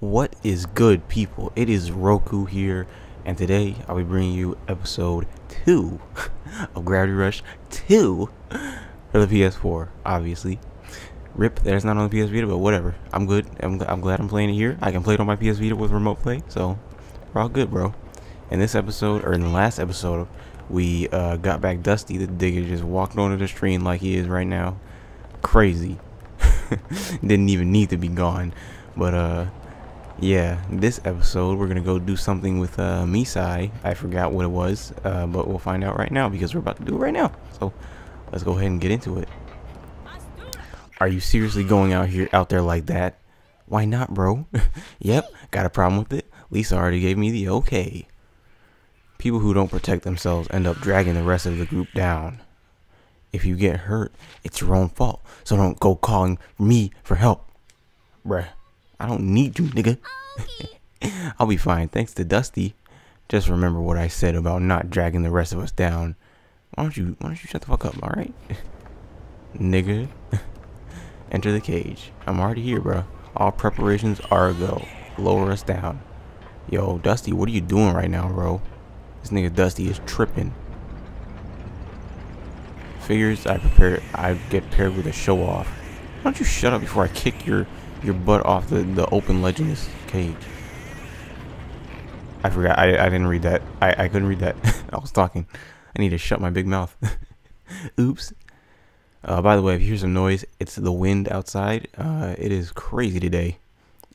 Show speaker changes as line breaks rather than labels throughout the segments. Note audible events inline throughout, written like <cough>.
What is good, people? It is Roku here, and today I'll be bringing you episode 2 <laughs> of Gravity Rush 2 for the PS4, obviously. Rip, that's not on the PS Vita, but whatever. I'm good. I'm, I'm glad I'm playing it here. I can play it on my PS Vita with remote play, so we're all good, bro. In this episode, or in the last episode, we uh, got back Dusty the Digger just walked onto the stream like he is right now. Crazy. <laughs> Didn't even need to be gone. But uh yeah, this episode we're gonna go do something with uh Misai. I forgot what it was, uh, but we'll find out right now because we're about to do it right now. So let's go ahead and get into it. Are you seriously going out here out there like that? Why not, bro? <laughs> yep, got a problem with it. Lisa already gave me the okay. People who don't protect themselves end up dragging the rest of the group down. If you get hurt, it's your own fault. So don't go calling me for help. Bruh, I don't need you, nigga. <laughs> I'll be fine. Thanks to Dusty. Just remember what I said about not dragging the rest of us down. Why don't you why don't you shut the fuck up, alright? <laughs> nigga. <laughs> Enter the cage. I'm already here, bro. All preparations are go. Lower us down. Yo, Dusty, what are you doing right now, bro? This nigga Dusty is tripping. Figures I prepare I get paired with a show off. Why don't you shut up before I kick your your butt off the, the open legendless cage? I forgot I, I didn't read that. I, I couldn't read that. <laughs> I was talking. I need to shut my big mouth. <laughs> Oops. Uh, by the way, if you hear some noise, it's the wind outside. Uh, it is crazy today.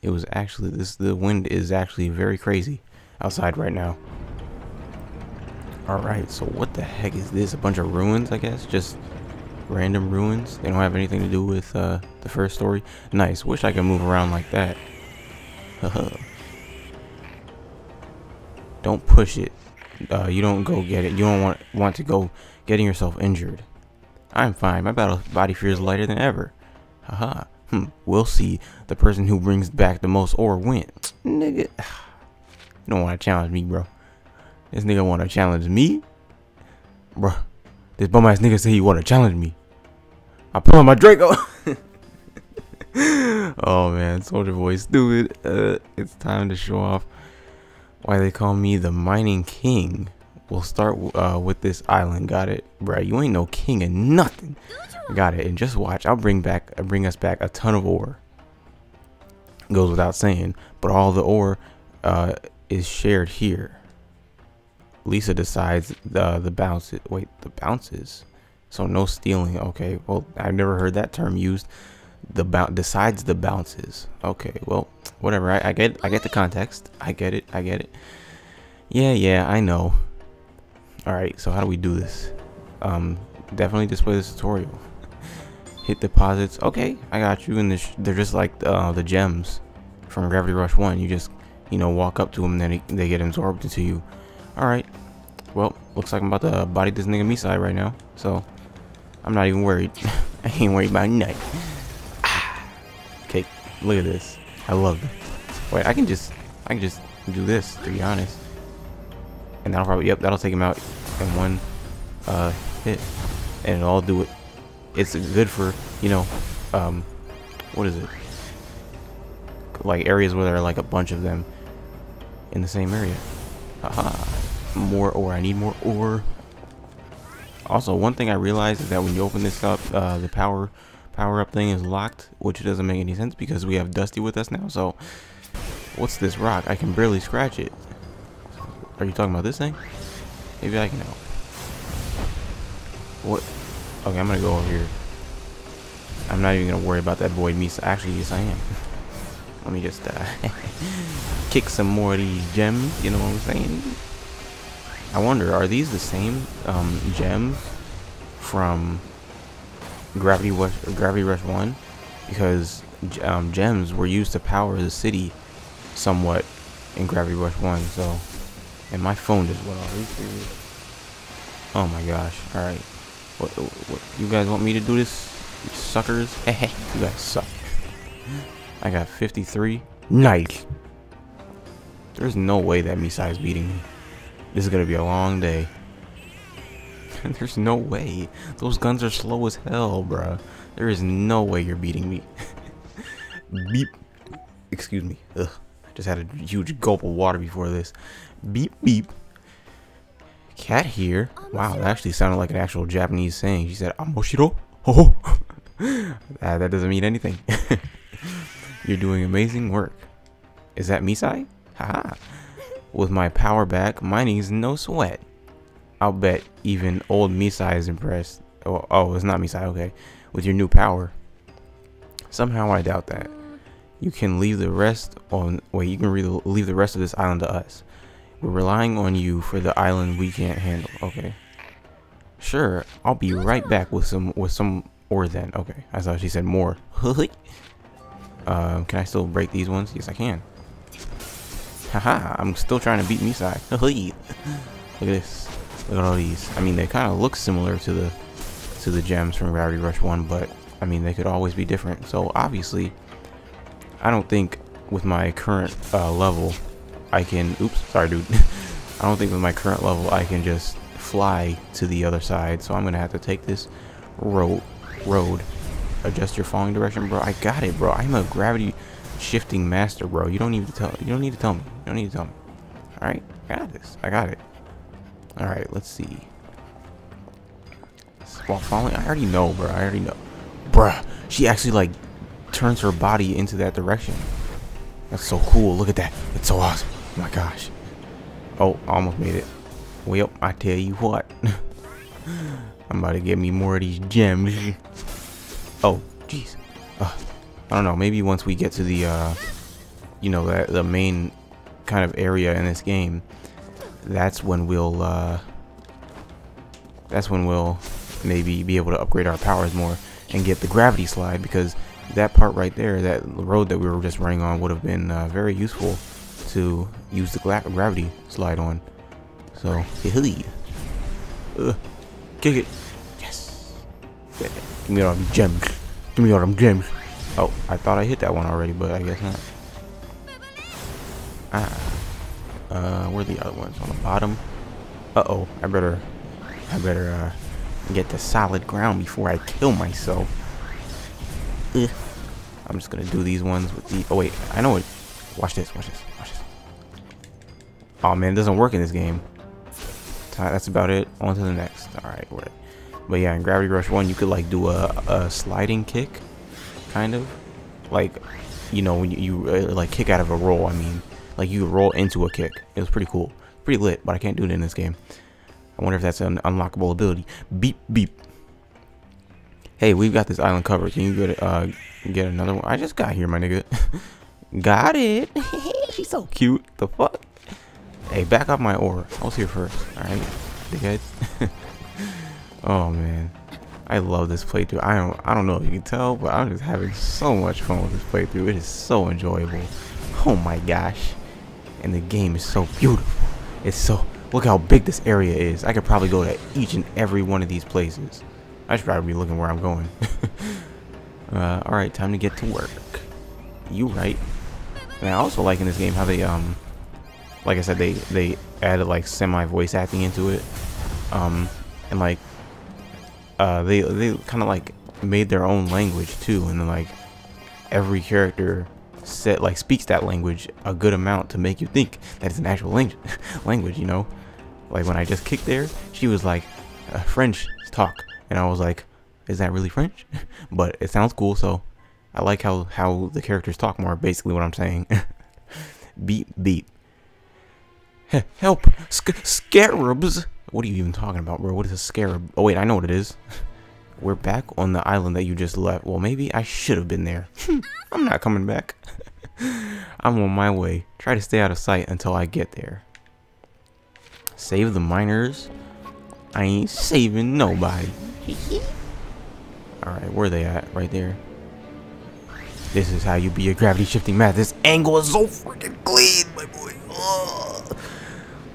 It was actually this the wind is actually very crazy outside right now. Alright, so what the heck is this? A bunch of ruins, I guess? Just random ruins? They don't have anything to do with uh, the first story? Nice. Wish I could move around like that. <laughs> don't push it. Uh, you don't go get it. You don't want want to go getting yourself injured. I'm fine. My battle body fear is lighter than ever. Haha. Hmm. We'll see. The person who brings back the most ore wins. Nigga. <sighs> You don't want to challenge me, bro. This nigga want to challenge me? Bruh. This bum ass nigga say he want to challenge me. I pull on my Draco. <laughs> oh man, Soldier Boy stupid. Uh, it's time to show off why they call me the Mining King. We'll start uh, with this island. Got it, bruh. You ain't no king of nothing. Got it. And just watch. I'll bring back, I'll bring us back a ton of ore. Goes without saying, but all the ore uh, is shared here. Lisa decides the the bounces. Wait, the bounces. So no stealing. Okay. Well, I've never heard that term used. The bounce decides the bounces. Okay. Well, whatever. I, I get. I get the context. I get it. I get it. Yeah. Yeah. I know. All right. So how do we do this? Um. Definitely display this tutorial. <laughs> Hit deposits. Okay. I got you. And they're just like uh, the gems from Gravity Rush One. You just you know walk up to them, and then they get absorbed into you. Alright. Well, looks like I'm about to body this nigga Misai right now. So, I'm not even worried. <laughs> I ain't worried about nothing. <sighs> okay, look at this. I love it. Wait, I can just, I can just do this, to be honest. And that'll probably, yep, that'll take him out in one uh, hit. And it'll do it. It's good for, you know, um, what is it? Like areas where there are like a bunch of them in the same area. Haha more ore. I need more ore. Also, one thing I realized is that when you open this up, uh, the power power up thing is locked, which doesn't make any sense because we have Dusty with us now. So, what's this rock? I can barely scratch it. Are you talking about this thing? Maybe I can help. What? Okay, I'm gonna go over here. I'm not even gonna worry about that void Misa. Actually, yes, I am. <laughs> Let me just uh, <laughs> kick some more of these gems. You know what I'm saying? I wonder, are these the same um, gems from Gravity Rush, Gravity Rush 1? Because um, gems were used to power the city somewhat in Gravity Rush 1, so... And my phone just went off. Oh my gosh. Alright. What, what, you guys want me to do this? You Suckers? <laughs> you guys suck. I got 53. Nice. There's no way that Misai is beating me. This is gonna be a long day. <laughs> There's no way. Those guns are slow as hell, bruh. There is no way you're beating me. <laughs> Beep. Excuse me. Ugh. Just had a huge gulp of water before this. Beep beep. Kat here. Wow, that actually sounded like an actual Japanese saying. She said, Amoshiro. <laughs> Oh, that, that doesn't mean anything. You're doing amazing work. Is that Misai? Haha. With my power back, mining's no sweat. I'll bet even old Misai is impressed. Oh, oh, it's not Misai, okay. With your new power. Somehow I doubt that. You can leave the rest on. Wait, you can leave the rest of this island to us. We're relying on you for the island we can't handle. Okay. Sure, I'll be right back with some with some ore then. Okay, I thought she said more. um, <laughs> can I still break these ones? Yes, I can. Haha, I'm still trying to beat Misai. <laughs> Look at this. Look at all these. I mean, they kind of look similar to the to the gems from Gravity Rush 1, but I mean, they could always be different. So obviously, I don't think with my current uh, level, I can, oops, sorry dude. <laughs> I don't think with my current level, I can just fly to the other side. So I'm going to have to take this road, road, adjust your falling direction, bro. I got it, bro. I'm a gravity shifting master, bro. You don't need to tell, you don't need to tell me. You don't need to tell me. All right, I got this. I got it. All right, let's see. While falling, I already know, bro. I already know. Bruh, she actually like turns her body into that direction. That's so cool. Look at that. It's so awesome. Oh my gosh. Oh, almost made it. Well, I tell you what. <laughs> I'm about to get me more of these gems. <laughs> Oh, jeez. Uh, I don't know. Maybe once we get to the, uh, you know, that the main kind of area in this game, that's when we'll, uh, that's when we'll maybe be able to upgrade our powers more and get the gravity slide because that part right there, that road that we were just running on would have been uh, very useful to use the gravity slide on. So, hey, uh, kick it. Yes. Give me all them gems. Give me all them gems. Oh, I thought I hit that one already, but I guess not. Ah. Uh, where are the other ones? On the bottom? Uh-oh. I better, I better, uh, get to solid ground before I kill myself. Ugh. I'm just gonna do these ones with the. Oh wait, I know it. Watch this. Watch this. Watch this. Oh man, it doesn't work in this game. That's about it. On to the next. All right, whatever. But yeah, in Gravity Rush One, you could like do a, a sliding kick, kind of, like, you know, when you, you uh, like kick out of a roll. I mean, like you roll into a kick. It was pretty cool, pretty lit. But I can't do it in this game. I wonder if that's an unlockable ability. Beep, beep. Hey, we've got this island covered. Can you get uh get another one? I just got here, my nigga. <laughs> got it. <laughs> She's so cute. The fuck? Hey, back up my ore. I was here first. Alright, dickhead. <laughs> oh man. I love this playthrough. I don't I don't know if you can tell, but I'm just having so much fun with this playthrough. It is so enjoyable. Oh my gosh. And the game is so beautiful. It's so Look how big this area is. I could probably go to each and every one of these places. I should probably be looking where I'm going. <laughs> uh, Alright, time to get to work. You right. And I also like in this game how they, um, like I said, they, they added like semi-voice acting into it. Um, and like, uh, they, they kind of like made their own language too. And then like, every character set like speaks that language a good amount to make you think that it's an actual language <laughs> language you know like when I just kicked there, she was like, uh, French talk. And I was like, is that really French? <laughs> but it sounds cool, so I like how, how the characters talk more, basically what I'm saying. <laughs> beep, beep. Help! Sc scarabs! What are you even talking about, bro? What is a scarab? Oh, wait, I know what it is. We're back on the island that you just left. Well, maybe I should have been there. Hmm. <laughs> I'm not coming back. <laughs> I'm on my way. Try to stay out of sight until I get there. Save the miners. I ain't saving nobody. Alright, where they at? Right there. This is how you be a gravity shifting math. This angle is so freaking clean, my boy. Ugh.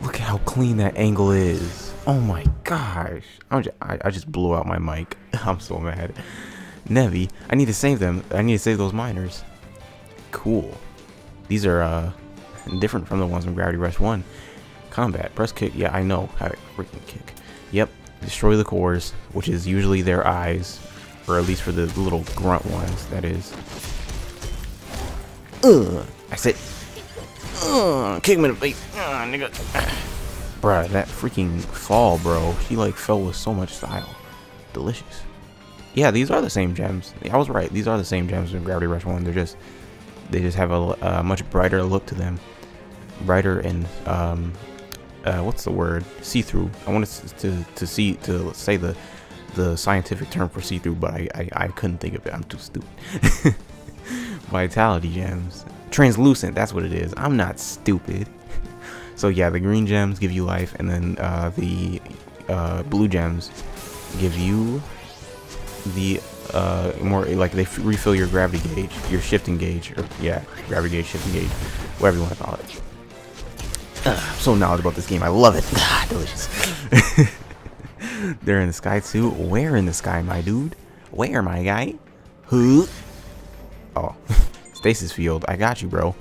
Look at how clean that angle is. Oh my gosh. Just, I, I just blew out my mic. <laughs> I'm so mad. Nevi, I need to save them. I need to save those miners. Cool. These are uh, different from the ones from Gravity Rush 1. Combat. Press kick. Yeah, I know how to freaking kick. Yep. Destroy the cores, which is usually their eyes. Or at least for the little grunt ones, that is. Ugh. I said... Uh, kick me in the face. Uh, nigga. Bruh, that freaking fall, bro. She like fell with so much style. Delicious. Yeah, these are the same gems. I was right. These are the same gems in Gravity Rush 1. They're just, they just have a, a much brighter look to them. Brighter and, um, uh, what's the word? See-through. I wanted to, to see, to say the, the scientific term for see-through, but I, I, I couldn't think of it. I'm too stupid. <laughs> Vitality gems. Translucent, that's what it is. I'm not stupid. So yeah, the green gems give you life, and then uh, the uh, blue gems give you the uh, more like they refill your gravity gauge, your shifting gauge, or yeah, gravity gauge, shifting gauge, whatever you want to call it. Uh, I'm so knowledgeable about this game. I love it. <laughs> Ah, delicious. <laughs> They're in the sky too. Where in the sky, my dude? Where, my guy? Who? Oh, <laughs> stasis field. I got you, bro.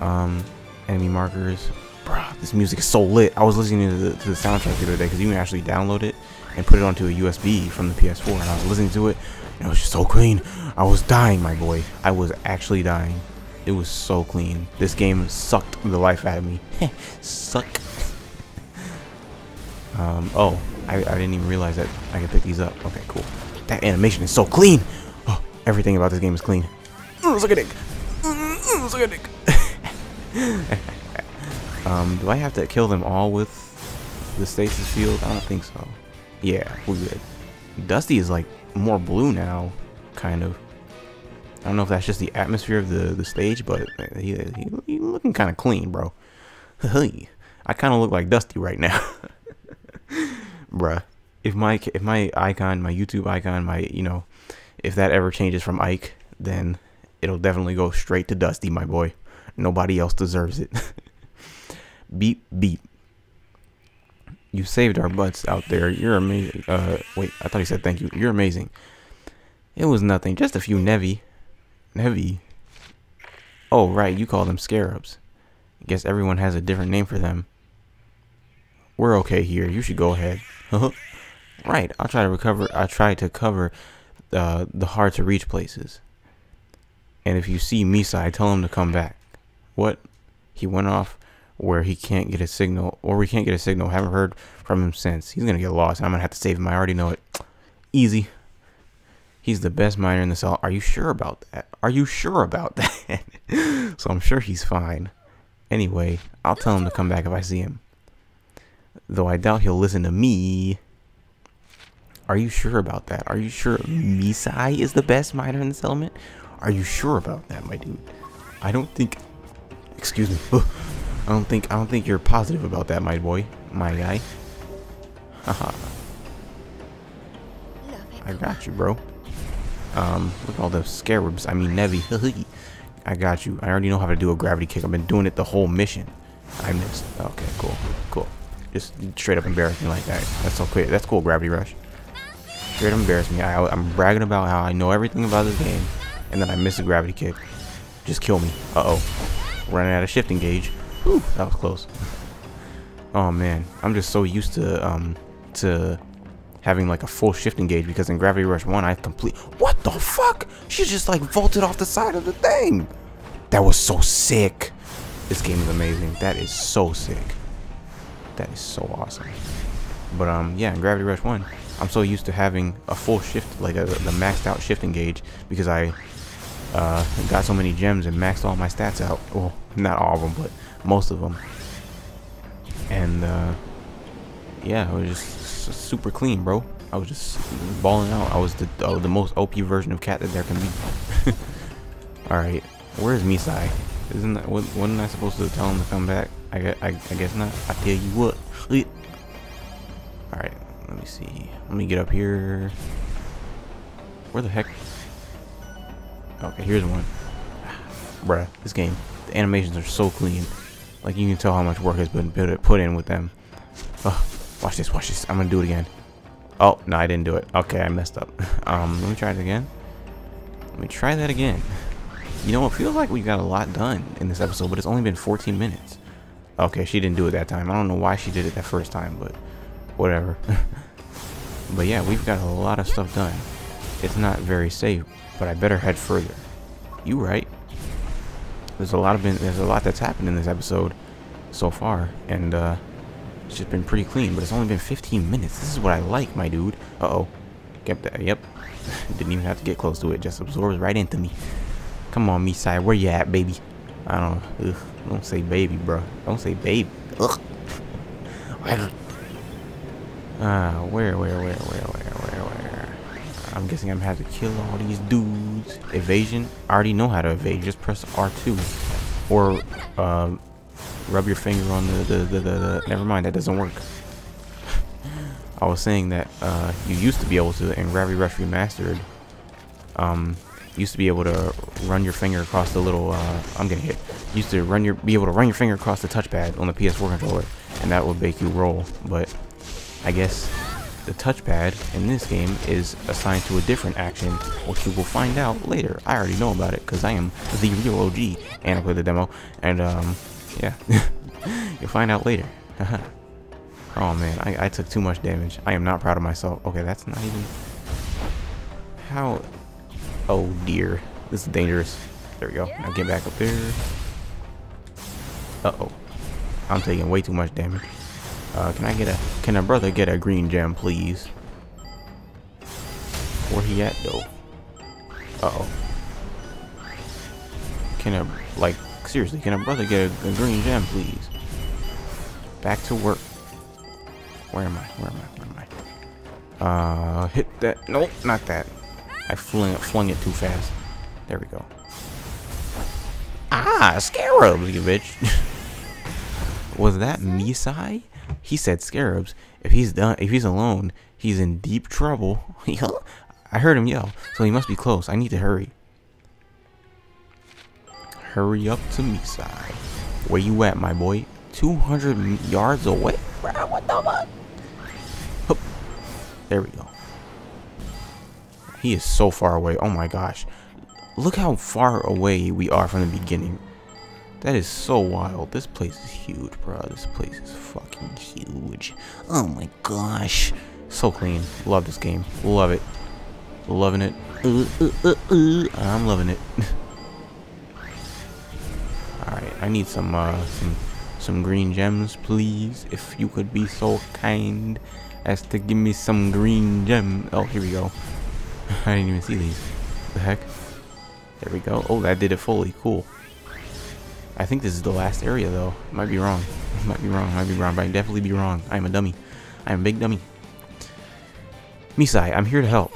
Um, enemy markers. Bruh, this music is so lit. I was listening to the, to the soundtrack the other day because you can actually download it and put it onto a USB from the PS4 and I was listening to it and it was just so clean. I was dying, my boy. I was actually dying. It was so clean. This game sucked the life out of me. <laughs> Suck. <laughs> um, oh, I, I didn't even realize that I could pick these up. Okay, cool. That animation is so clean. Oh, everything about this game is clean. <laughs> um, do I have to kill them all with the stasis field? I don't think so. Yeah, we're good. Dusty is like more blue now, kind of. I don't know if that's just the atmosphere of the the stage, but he, he, he looking kind of clean, bro. <laughs> Hey, I kind of look like Dusty right now, <laughs> bruh. If my if my icon, my YouTube icon, my you know, if that ever changes from Ike, then it'll definitely go straight to Dusty, my boy. Nobody else deserves it. <laughs> beep beep. You saved our butts out there. You're amazing. Uh, wait, I thought he said thank you. You're amazing. It was nothing. Just a few Nevi. Nevi? Oh, right. You call them scarabs. I guess everyone has a different name for them. We're okay here. You should go ahead. <laughs> right. I'll try to recover. I try to cover uh, the hard to reach places. And if you see Misai, tell him to come back. What? He went off where he can't get a signal, or we can't get a signal. Haven't heard from him since. He's gonna get lost. I'm gonna have to save him. I already know it. <tsk> Easy. He's the best miner in the cell. Are you sure about that? Are you sure about <laughs> that? so I'm sure he's fine. Anyway, I'll tell him to come back if I see him. Though I doubt he'll listen to me. Are you sure about that? Are you sure Misai is the best miner in this element? Are you sure about that, my dude? I don't think. Excuse me. I don't think I don't think you're positive about that, my boy, my guy. Haha. <laughs> I got you, bro. Um, look at all the scarabs. I mean, Nevi. <laughs> I got you. I already know how to do a gravity kick. I've been doing it the whole mission. I missed. Okay, cool, cool. Just straight up embarrass me like that. That's so quick. That's cool, Gravity Rush. Straight up embarrass me. I, I'm bragging about how I know everything about this game, and then I miss a gravity kick. Just kill me. Uh-oh. Running out of shifting gauge. Whew, that was close. Oh man, I'm just so used to um to having like a full shift engage because in Gravity Rush 1 I complete What the fuck? She just like vaulted off the side of the thing. That was so sick. This game is amazing. That is so sick. That is so awesome. But um yeah, in Gravity Rush 1, I'm so used to having a full shift like a, the maxed out shift engage because I uh, got so many gems and maxed all my stats out. Well, not all of them, but most of them. And uh, yeah, it was just super clean, bro. I was just balling out. I was the the most OP version of Kat that there can be. <laughs> All right, where's Misai? Isn't that wasn't I supposed to tell him to come back? I I, I guess not. I tell you what. All right, let me see. Let me get up here. Where the heck? Okay, here's one. <sighs> Bruh, this game. The animations are so clean. Like you can tell how much work has been put in with them. Oh, watch this, watch this. I'm gonna do it again. Oh, no, I didn't do it. Okay, I messed up. <laughs> Um, let me try it again. Let me try that again. You know, it feels like we got a lot done in this episode, but it's only been 14 minutes. Okay, she didn't do it that time. I don't know why she did it that first time, but whatever. <laughs> but yeah, we've got a lot of stuff done. It's not very safe, but I better head further. You right. There's a lot of been there's a lot that's happened in this episode so far, and uh, it's just been pretty clean. But it's only been 15 minutes. This is what I like, my dude. Uh oh, kept that. Yep, <laughs> didn't even have to get close to it. Just absorbs right into me. Come on, Misai, where you at, baby? I don't. Ugh, don't say baby, bro. Don't say baby. Ugh. Ah, where, where, where, where, where? I'm guessing I'm gonna have to kill all these dudes. Evasion. I already know how to evade. Just press R2, or um, rub your finger on the the, the, the, the never mind that doesn't work <laughs> I was saying that uh, you used to be able to in Gravity Rush Remastered um, used to be able to run your finger across the little uh, I'm getting hit used to run your be able to run your finger across the touchpad on the PS4 controller and that would make you roll but I guess the touchpad in this game is assigned to a different action, which you will find out later. I already know about it because I am the real OG and I played the demo. And um, yeah. <laughs> You'll find out later. <laughs> oh man, I, I took too much damage. I am not proud of myself. Okay, that's not even... How... Oh dear. This is dangerous. There we go. Now get back up there. Uh-oh. I'm taking way too much damage. Uh, can I get a... Can a brother get a green gem, please? Where he at, though? Uh-oh. Can a... Like, Seriously, can a brother get a, a green gem, please? Back to work. Where am I? Where am I? Where am I? Uh, hit that. Nope, not that. I flung it, flung it too fast. There we go. Ah, scarabs, you bitch. <laughs> Was that Misai? He said scarabs. If he's done, if he's alone, he's in deep trouble. <laughs> I heard him yell, so he must be close. I need to hurry. Hurry up to Misai. Where you at, my boy? 200 yards away? Bro, what the fuck? Hup. There we go. He is so far away. Oh my gosh. Look how far away we are from the beginning. That is so wild. This place is huge, bro. This place is fucking huge. Oh my gosh. So clean. Love this game. Love it. Loving it. Uh, uh, uh. I'm loving it. <laughs> Alright, I need some, uh, some, some green gems, please. If you could be so kind as to give me some green gem. Oh, here we go. <laughs> I didn't even see these. The heck? There we go. Oh, that did it fully. Cool. I think this is the last area, though. Might be wrong. Might be wrong. Might be wrong. But I definitely be wrong. I am a dummy. I am a big dummy. Misai, I'm here to help.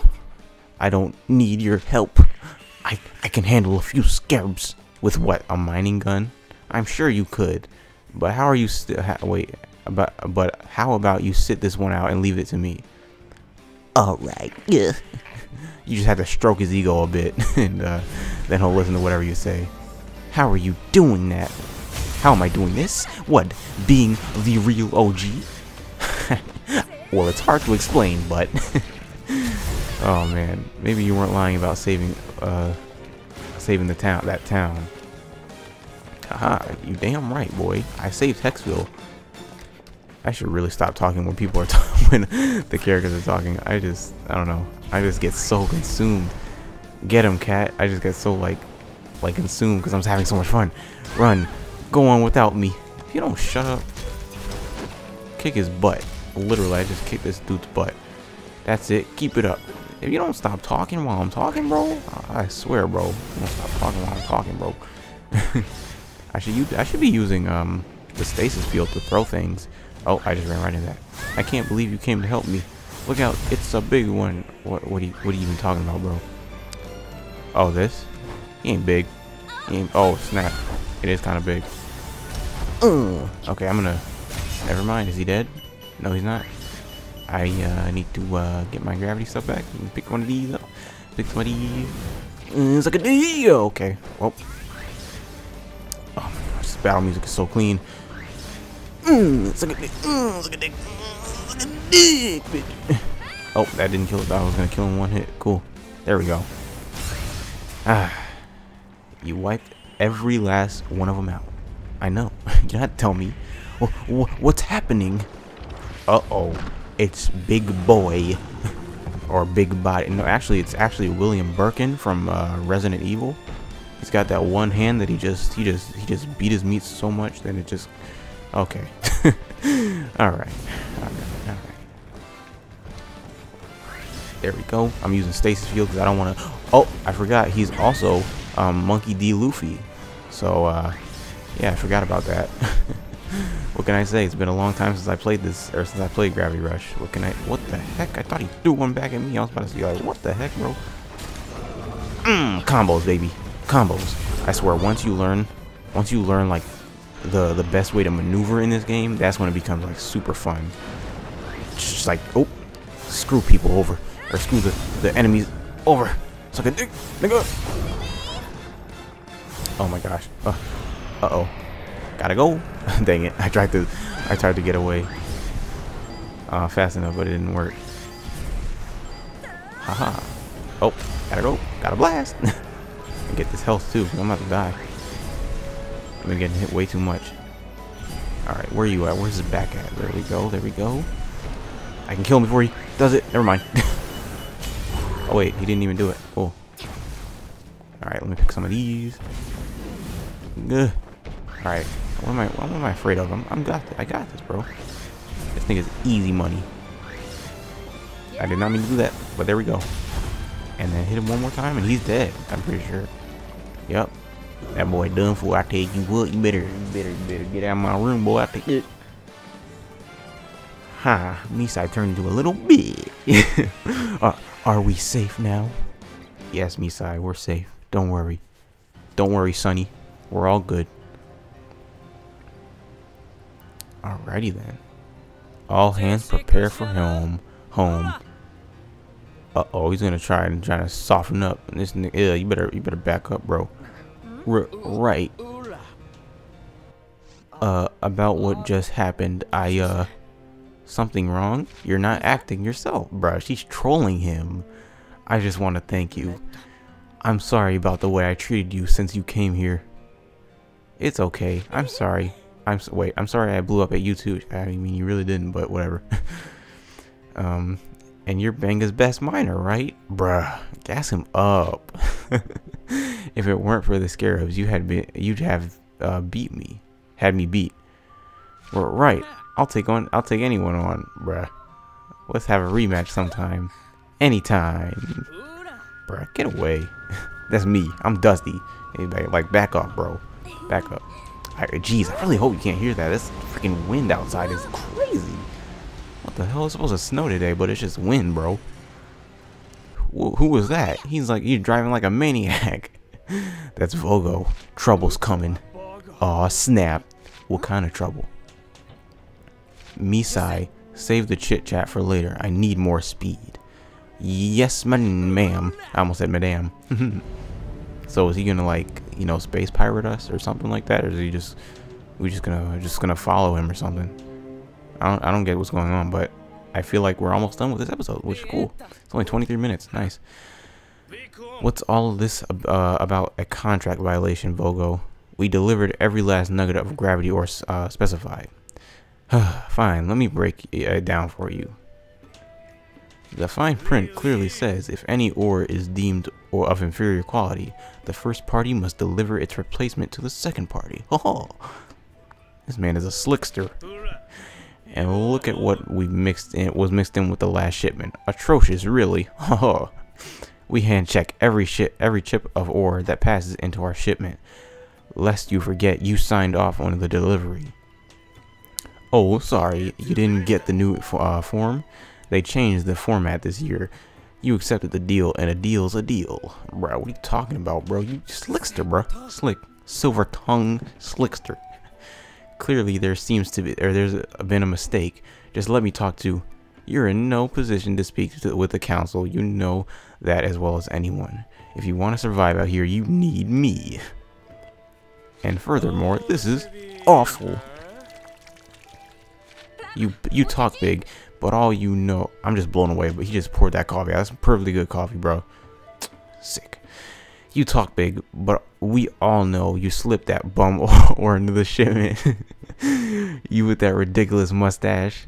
I don't need your help. I, I can handle a few scarabs. With what? A mining gun? I'm sure you could. But how are you still... wait. But, but how about you sit this one out and leave it to me? Alright. Yeah. <laughs> you just have to stroke his ego a bit. <laughs> and uh, then he'll listen to whatever you say. How are you doing that? How am I doing this? What? Being the real OG? <laughs> well, it's hard to explain, but... <laughs> oh, man. Maybe you weren't lying about saving... Uh, saving the town, that town. Haha, you damn right, boy. I saved Hekseville. I should really stop talking when people are <laughs> talking, when the characters are talking. I just, I don't know. I just get so consumed. Get him, Kat. I just get so, like, like consumed because I'm having so much fun. Run. Go on without me. If you don't shut up. Kick his butt. Literally, I just kicked this dude's butt. That's it. Keep it up. If you don't stop talking while I'm talking, bro, I swear, bro, don't stop talking while I'm talking, bro. <laughs> I should use, I should be using um the stasis field to throw things. Oh, I just ran right into that. I can't believe you came to help me. Look out, it's a big one. What what are you what are you even talking about, bro? Oh, this? He ain't big. He ain't, oh, snap. It is kind of big. Uh, okay, I'm gonna. Never mind. Is he dead? No, he's not. I uh, need to uh, get my gravity stuff back and pick one of these up. Pick one of these. Mm, it's like a D. Okay. Well. Oh my gosh, this battle music is so clean. Mm, it's like a dick. It's like a dick. It's like a dick. Oh, that didn't kill it. I was gonna kill him in one hit. Cool. There we go. Ah, you wiped every last one of them out. I know. <laughs> you not tell me. What's happening? Uh oh it's Big Boy <laughs> or Big Body. No, actually, it's actually William Birkin from uh, Resident Evil. He's got that one hand that he just he just he just beat his meat so much that it just okay. <laughs> all right. All right. All right. There we go. I'm using stasis field because I don't want to. Oh, I forgot. He's also um, Monkey D. Luffy. So uh, yeah, I forgot about that. <laughs> what can I say? It's been a long time since I played this, or since I played Gravity Rush. What can I? What the heck? I thought he threw one back at me. I was about to be like, what the heck, bro? Mmm, combos, baby, combos. I swear, once you learn, once you learn like the the best way to maneuver in this game, that's when it becomes like super fun. Just like, oh, screw people over, or screw the the enemies over. Suck a dick, nigga. Oh my gosh. Uh, oh. Gotta go. <laughs> Dang it. I tried to I tried to get away uh, fast enough, but it didn't work. Haha. Oh, gotta go. Gotta blast. <laughs> get this health too. I'm about to die. I've been getting hit way too much. Alright, where are you at? Where's his back at? There we go. There we go. I can kill him before he does it. Never mind. <laughs> oh wait, he didn't even do it. Cool. Alright, let me pick some of these. Good. Alright. What am I what am I afraid of? I'm I'm got this. I got this, bro. This thing is easy money. I did not mean to do that, but there we go. And then hit him one more time and he's dead. I'm pretty sure. Yep. That boy done for. I tell you what, you better you better you better get out of my room, boy. I take it. Ha, Misai turned into a little bit. <laughs> uh, are we safe now? Yes, Misai, we're safe. Don't worry. Don't worry, Sonny. We're all good. Alrighty then. All hands prepare for home. Home. Uh oh, he's gonna try and try to soften up. And this nigga, you better you better back up, bro. R right. Uh, about what just happened. I uh, something wrong? You're not acting yourself, bro. She's trolling him. I just want to thank you. I'm sorry about the way I treated you since you came here. It's okay. I'm sorry. I'm so, wait. I'm sorry I blew up at you too. I mean, you really didn't, but whatever. <laughs> um, and you're Banga's best miner, right? Bruh, gas him up. <laughs> if it weren't for the scarabs, you had been, you'd have uh, beat me, had me beat. Well, right. I'll take on. I'll take anyone on, bruh. Let's have a rematch sometime, anytime. Bruh, get away. <laughs> That's me. I'm Dusty. Like, back off, bro. Back up. Jeez, I really hope you can't hear that. This freaking wind outside is crazy. What the hell is supposed to snow today, but it's just wind, bro. Wh who was that? He's like, you're driving like a maniac. <laughs> That's Vogo. Trouble's coming. Aw, snap. What kind of trouble? Misai, save the chit chat for later. I need more speed. Yes, ma'am. I almost said madame. <laughs> so is he gonna like you know, space pirate us ore something like that, or is he just we just gonna just gonna follow him or something? I don't I don't get what's going on, but I feel like we're almost done with this episode, which is cool. It's only 23 minutes. Nice. What's all this uh, about a contract violation, Vogo? We delivered every last nugget of gravity or uh, specified. <sighs> Fine, let me break it down for you. The fine print clearly says if any ore is deemed or of inferior quality, the first party must deliver its replacement to the second party. <laughs> Oh, this man is a slickster. And look at what we mixed in was mixed in with the last shipment. Atrocious, really. <laughs> Oh, we hand check every ship, every chip of ore that passes into our shipment, lest you forget you signed off on the delivery. Oh, sorry, you didn't get the new uh, form. They changed the format this year. You accepted the deal, and a deal's a deal. Bro, what are you talking about, bro? You slickster, bro. Slick. Silver tongue slickster. <laughs> Clearly, there seems to be, or there's been a mistake. Just let me talk to. You're in no position to speak to, with the council. You know that as well as anyone. If you want to survive out here, you need me. And furthermore, this is awful. You you talk big, but all you know, I'm just blown away. But he just poured that coffee. That's perfectly good coffee, bro. <tsk> Sick. You talk big, but we all know you slipped that bum <laughs> or into the shipment. <laughs> you with that ridiculous mustache.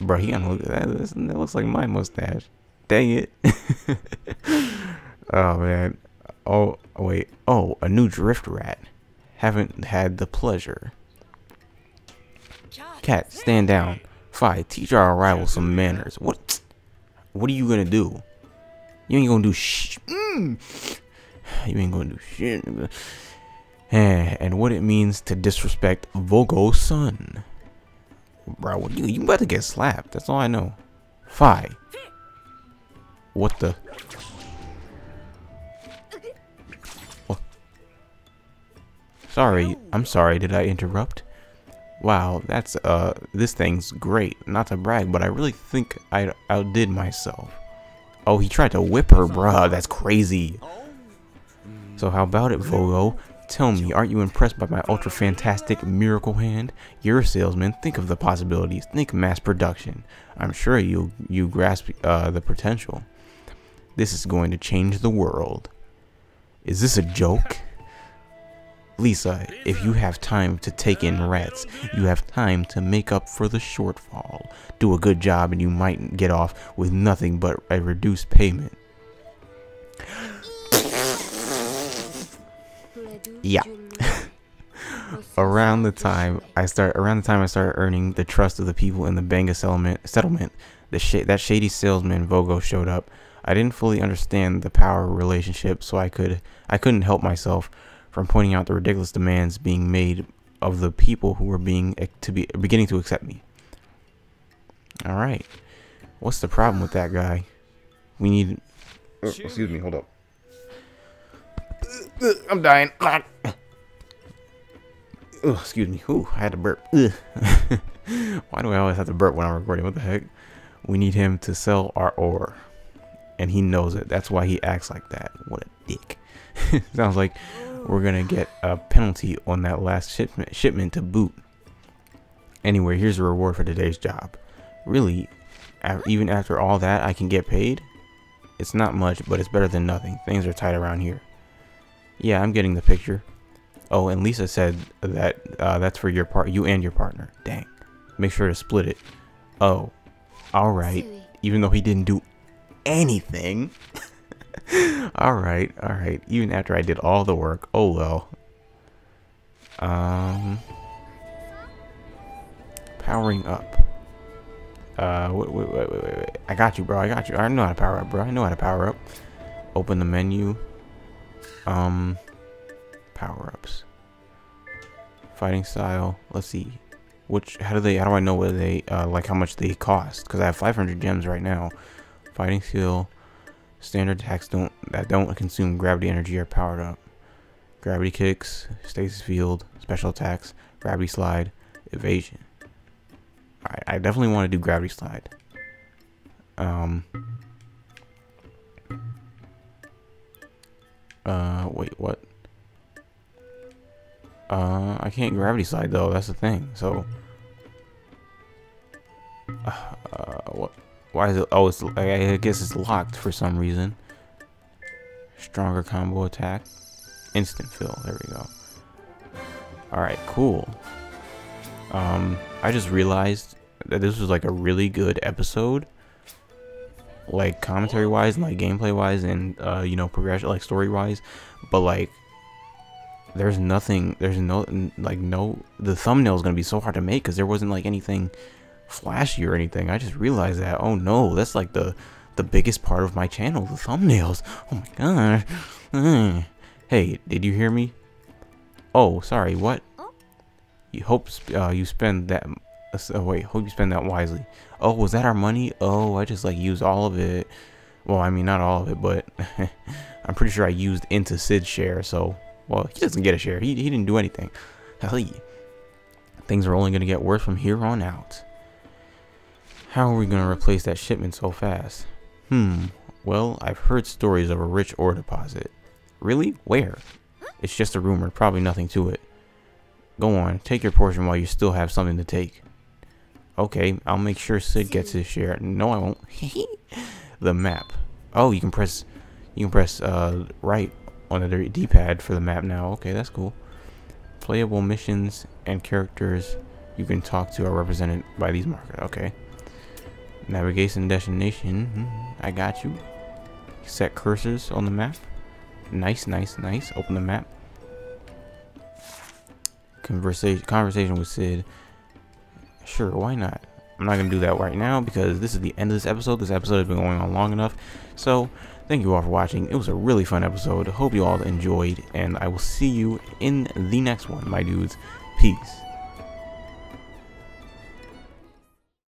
Bro, he gonna look at that. That looks like my mustache. Dang it. <laughs> oh man. Oh, wait. Oh, a new drift rat. Haven't had the pleasure. Kat, stand down. Fi, teach our arrival some manners. What? What are you gonna do? You ain't gonna do sh. Mm. You ain't gonna do shit. And what it means to disrespect Vogo's son. Bro, what you, you about to get slapped. That's all I know. Fi. What the? Sorry, I'm sorry, did I interrupt? Wow, that's, uh, this thing's great. Not to brag, but I really think I outdid myself. Oh, he tried to whip her, bruh. That's crazy. So how about it, Vogo? Tell me, aren't you impressed by my ultra fantastic miracle hand? You're a salesman. Think of the possibilities. Think mass production. I'm sure you you grasp uh, the potential. This is going to change the world. Is this a joke? Lisa, if you have time to take in rats, you have time to make up for the shortfall. Do a good job and you might get off with nothing but a reduced payment. yeah. <laughs> around the time I start around the time I started earning the trust of the people in the Banga settlement settlement, the sh that shady salesman Vogo showed up. I didn't fully understand the power relationship, so I could I couldn't help myself from pointing out the ridiculous demands being made of the people who were being eh, to be beginning to accept me. All right, what's the problem with that guy? We need. Oh, excuse me. Hold up. <coughs> I'm dying. <coughs> oh, excuse me. Ooh, I had to burp. <laughs> Why do I always have to burp when I'm recording? What the heck? We need him to sell our ore. And he knows it. That's why he acts like that. What a dick. <laughs> Sounds like we're gonna get a penalty on that last shipment, shipment to boot. Anyway, here's a reward for today's job. Really, even after all that, I can get paid? It's not much, but it's better than nothing. Things are tight around here. Yeah, I'm getting the picture. Oh, and Lisa said that uh, that's for your part, you and your partner. Dang. Make sure to split it. Oh, all right. Even though he didn't do anything. <laughs> Alright, alright. Even after I did all the work. Oh well. Um powering up. Uh wait, wait, wait, wait, wait. I got you, bro. I got you. I know how to power up, bro. I know how to power up. Open the menu. Um power ups. Fighting style. Let's see. Which how do they how do I know whether they uh like how much they cost? Because I have 500 gems right now. Fighting skill Standard attacks don't that don't consume gravity energy are powered up. Gravity kicks, stasis field, special attacks, gravity slide, evasion. Alright, I definitely want to do gravity slide. Um Uh wait, what? Uh I can't gravity slide though, that's the thing. So <sighs> uh, what why is it? Oh, it's. I guess it's locked for some reason. Stronger combo attack. Instant fill. There we go. Alright, cool. Um, I just realized that this was like a really good episode. Like commentary wise and like gameplay wise and uh, you know, progression like story wise. But like there's nothing there's no like no the thumbnail is gonna be so hard to make because there wasn't like anything flashy or anything. I just realized that. Oh no, that's like the the biggest part of my channel, the thumbnails. Oh my god. Mm. Hey, did you hear me? Oh, sorry. What? You hope uh, you spend that. Uh, wait, hope you spend that wisely. Oh, was that our money? Oh, I just like used all of it. Well, I mean not all of it, but <laughs> I'm pretty sure I used into Syd's share. So, well, he doesn't get a share. He he didn't do anything. Hell, things are only gonna get worse from here on out. How are we going to replace that shipment so fast? Hmm, well, I've heard stories of a rich ore deposit. Really? Where? It's just a rumor, probably nothing to it. Go on, take your portion while you still have something to take. Okay, I'll make sure Syd gets his share. No, I won't. <laughs> the map. Oh, you can press, you can press uh, right on the D-pad for the map now. Okay, that's cool. Playable missions and characters you can talk to are represented by these markers. Okay. Navigation destination. Hmm, I got you. Set cursors on the map. Nice, nice, nice. Open the map. Conversation, conversation with Syd. Sure, why not? I'm not going to do that right now because this is the end of this episode. This episode has been going on long enough. So, thank you all for watching. It was a really fun episode. Hope you all enjoyed, and I will see you in the next one, my dudes. Peace.